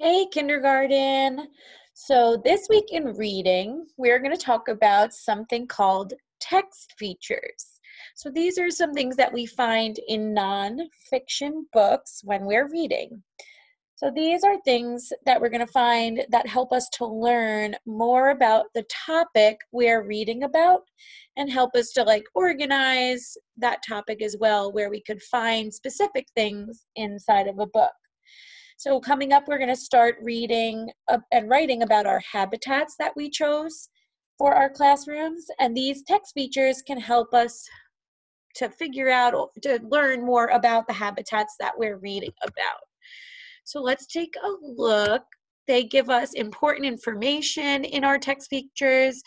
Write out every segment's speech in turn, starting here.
Hey, kindergarten. So, this week in reading, we're going to talk about something called text features. So, these are some things that we find in nonfiction books when we're reading. So, these are things that we're going to find that help us to learn more about the topic we're reading about and help us to like organize that topic as well, where we could find specific things inside of a book. So, coming up, we're going to start reading and writing about our habitats that we chose for our classrooms. And these text features can help us to figure out, to learn more about the habitats that we're reading about. So, let's take a look. They give us important information in our text features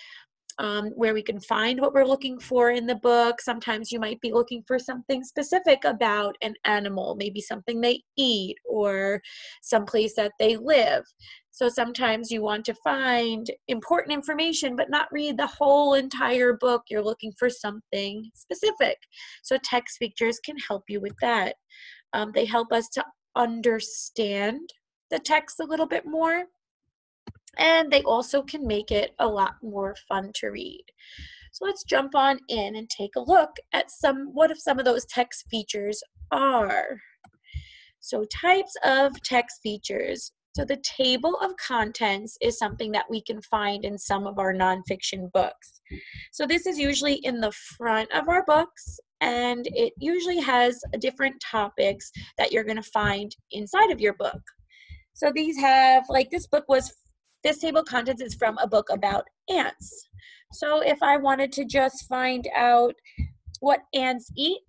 um, where we can find what we're looking for in the book. Sometimes you might be looking for something specific about an animal, maybe something they eat or some place that they live. So sometimes you want to find important information but not read the whole entire book. You're looking for something specific. So text features can help you with that. Um, they help us to understand the text a little bit more and they also can make it a lot more fun to read. So let's jump on in and take a look at some what if some of those text features are. So types of text features. So the table of contents is something that we can find in some of our nonfiction books. So this is usually in the front of our books and it usually has different topics that you're going to find inside of your book. So these have, like this book was this table of contents is from a book about ants. So if I wanted to just find out what ants eat,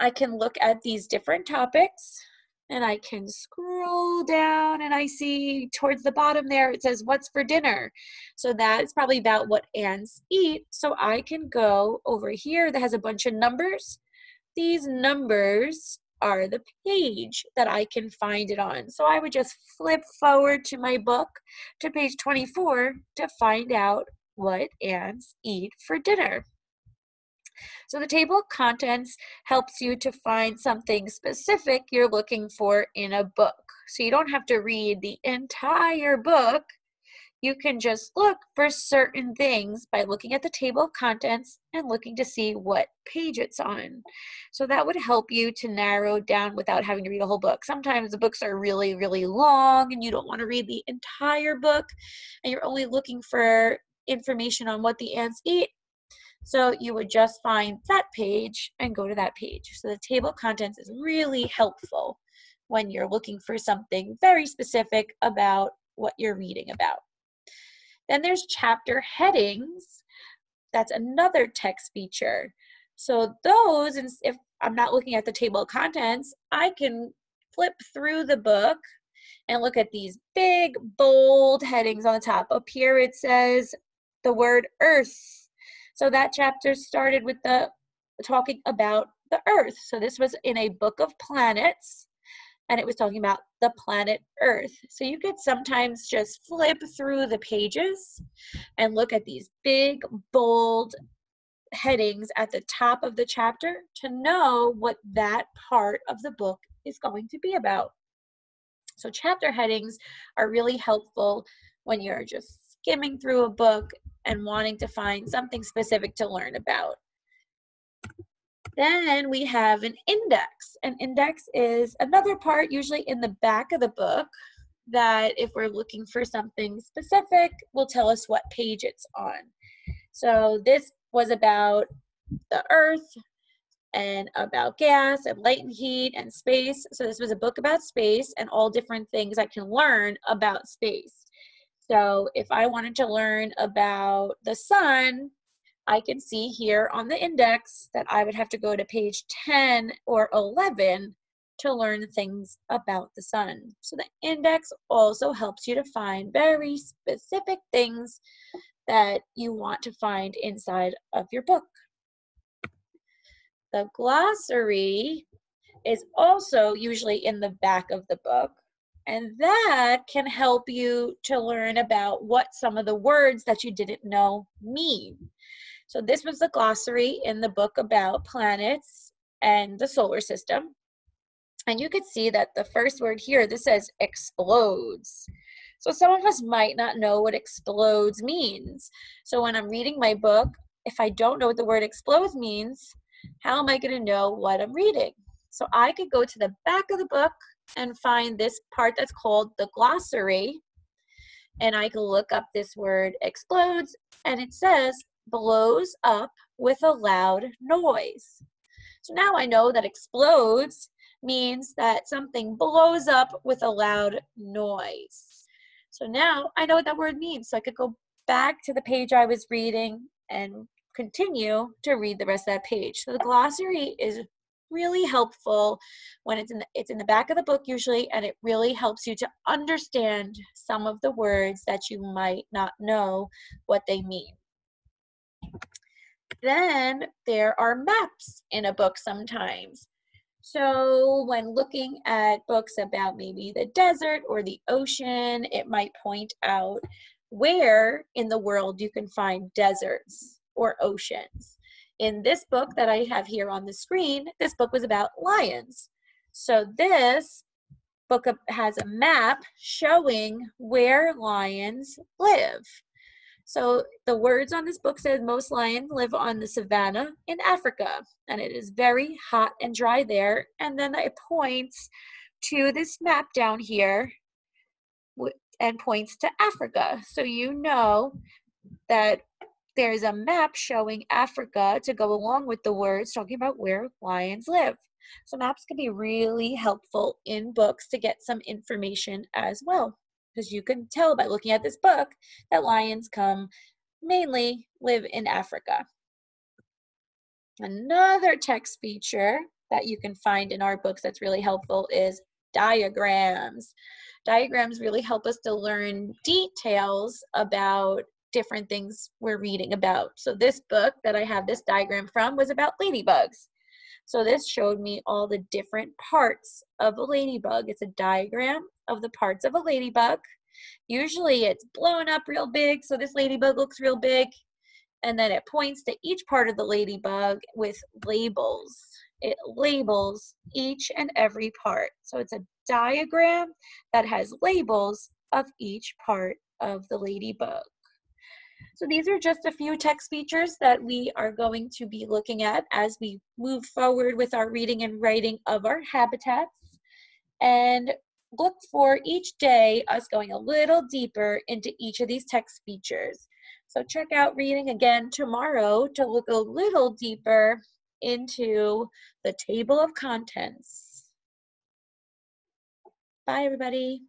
I can look at these different topics and I can scroll down and I see towards the bottom there it says what's for dinner. So that's probably about what ants eat. So I can go over here that has a bunch of numbers. These numbers are the page that I can find it on. So I would just flip forward to my book to page 24 to find out what ants eat for dinner. So the table of contents helps you to find something specific you're looking for in a book. So you don't have to read the entire book you can just look for certain things by looking at the table of contents and looking to see what page it's on. So that would help you to narrow down without having to read a whole book. Sometimes the books are really, really long and you don't want to read the entire book and you're only looking for information on what the ants eat. So you would just find that page and go to that page. So the table of contents is really helpful when you're looking for something very specific about what you're reading about. Then there's chapter headings. That's another text feature. So those, if I'm not looking at the table of contents, I can flip through the book and look at these big, bold headings on the top. Up here it says the word earth. So that chapter started with the talking about the earth. So this was in a book of planets and it was talking about the planet Earth. So you could sometimes just flip through the pages and look at these big, bold headings at the top of the chapter to know what that part of the book is going to be about. So, chapter headings are really helpful when you're just skimming through a book and wanting to find something specific to learn about. Then we have an index. An index is another part, usually in the back of the book, that if we're looking for something specific, will tell us what page it's on. So this was about the Earth and about gas and light and heat and space. So this was a book about space and all different things I can learn about space. So if I wanted to learn about the sun, I can see here on the index that I would have to go to page 10 or 11 to learn things about the sun. So the index also helps you to find very specific things that you want to find inside of your book. The glossary is also usually in the back of the book. And that can help you to learn about what some of the words that you didn't know mean. So this was the glossary in the book about planets and the solar system. And you could see that the first word here, this says explodes. So some of us might not know what explodes means. So when I'm reading my book, if I don't know what the word explodes means, how am I going to know what I'm reading? So I could go to the back of the book and find this part that's called the glossary. And I can look up this word explodes, and it says blows up with a loud noise. So now I know that explodes means that something blows up with a loud noise. So now I know what that word means. So I could go back to the page I was reading and continue to read the rest of that page. So the glossary is really helpful when it's in the, it's in the back of the book usually and it really helps you to understand some of the words that you might not know what they mean. Then there are maps in a book sometimes. So when looking at books about maybe the desert or the ocean, it might point out where in the world you can find deserts or oceans. In this book that I have here on the screen, this book was about lions. So this book has a map showing where lions live. So the words on this book says most lions live on the savannah in Africa, and it is very hot and dry there. And then it points to this map down here and points to Africa. So you know that there's a map showing Africa to go along with the words talking about where lions live. So maps can be really helpful in books to get some information as well because you can tell by looking at this book that lions come mainly live in Africa. Another text feature that you can find in our books that's really helpful is diagrams. Diagrams really help us to learn details about different things we're reading about. So this book that I have this diagram from was about ladybugs. So this showed me all the different parts of a ladybug. It's a diagram of the parts of a ladybug. Usually it's blown up real big, so this ladybug looks real big. And then it points to each part of the ladybug with labels. It labels each and every part. So it's a diagram that has labels of each part of the ladybug. So these are just a few text features that we are going to be looking at as we move forward with our reading and writing of our habitats. And look for each day us going a little deeper into each of these text features. So check out reading again tomorrow to look a little deeper into the table of contents. Bye, everybody.